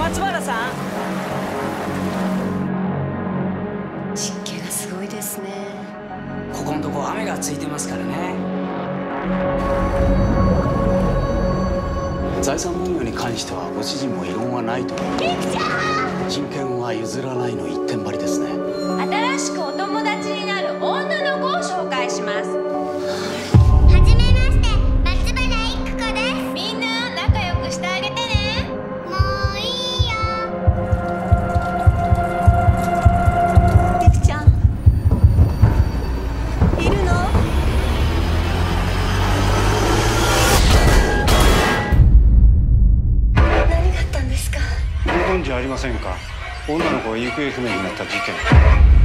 松原さん。湿気がすごいですね。ここのとこ雨がついてますからね。財産分与に関してはご主人も異論はないと思う。人権は譲らないの一点張りですね本じゃありませんか。女の子が行方不明になった事件。